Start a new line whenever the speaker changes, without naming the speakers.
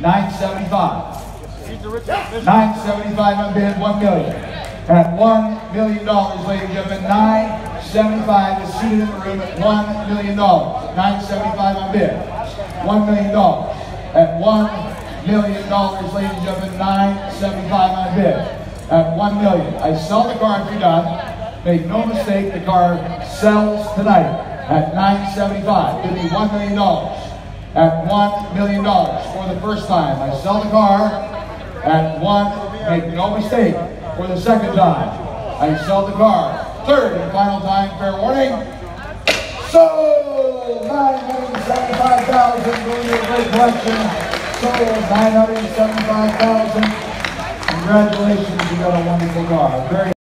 975. 975 on bid, 1 million. At $1 million, ladies and gentlemen, 975 is seated in the room at $1 million. 975 on bid, $1 million. At $1 million, ladies and gentlemen, 975 on bid. At 1 million. I sell the car if you're done. Make no mistake, the car sells tonight at 975. Give me $1 million. At $1 million for the first time. I sell the car at one, make no mistake, for the second time. I sell the car. Third and final time, fair warning. Sold! 975,000 going to a great collection. Sold 975,000. Congratulations, you got a wonderful car. Very